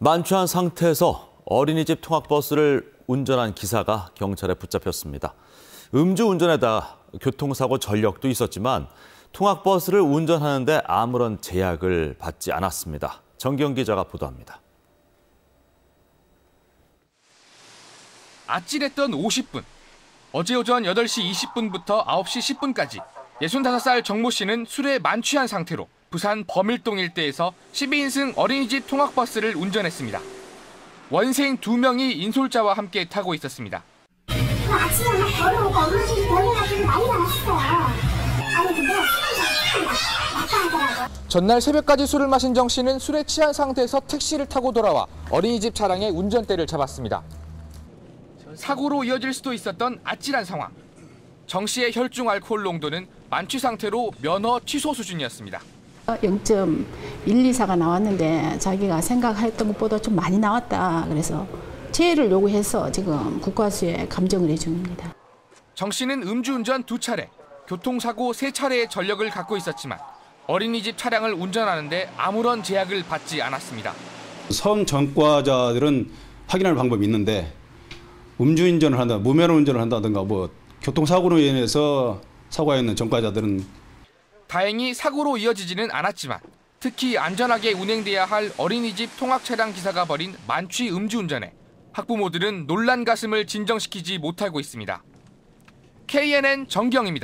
만취한 상태에서 어린이집 통학버스를 운전한 기사가 경찰에 붙잡혔습니다. 음주운전에다 교통사고 전력도 있었지만 통학버스를 운전하는데 아무런 제약을 받지 않았습니다. 정경 기자가 보도합니다. 아찔했던 50분. 어제 오전 8시 20분부터 9시 10분까지 65살 정모 씨는 술에 만취한 상태로 부산 범일동 일대에서 12인승 어린이집 통학버스를 운전했습니다. 원생 2명이 인솔자와 함께 타고 있었습니다. 아침에 막 걸어오고 엄마들이 걸어가지고 난리가 났어요. 아니 근데 술이 약하더라고. 전날 새벽까지 술을 마신 정 씨는 술에 취한 상태에서 택시를 타고 돌아와 어린이집 차량의 운전대를 잡았습니다. 사고로 이어질 수도 있었던 아찔한 상황. 정 씨의 혈중 알코올 농도는 만취 상태로 면허 취소 수준이었습니다. 0.124가 나왔는데 자기가 생각했던 것보다 좀 많이 나왔다. 그래서 재해를 요구해서 지금 국과수에 감정을 해 중입니다. 정 씨는 음주운전 두 차례, 교통사고 세 차례의 전력을 갖고 있었지만 어린이집 차량을 운전하는데 아무런 제약을 받지 않았습니다. 성 전과자들은 확인할 방법이 있는데 음주운전을 한다, 무면 운전을 한다든가 뭐 교통사고로 인해서 사고에 있는 전과자들은 다행히 사고로 이어지지는 않았지만 특히 안전하게 운행돼야 할 어린이집 통학 차량 기사가 벌인 만취 음주운전에 학부모들은 놀란 가슴을 진정시키지 못하고 있습니다. KNN 정경입니다.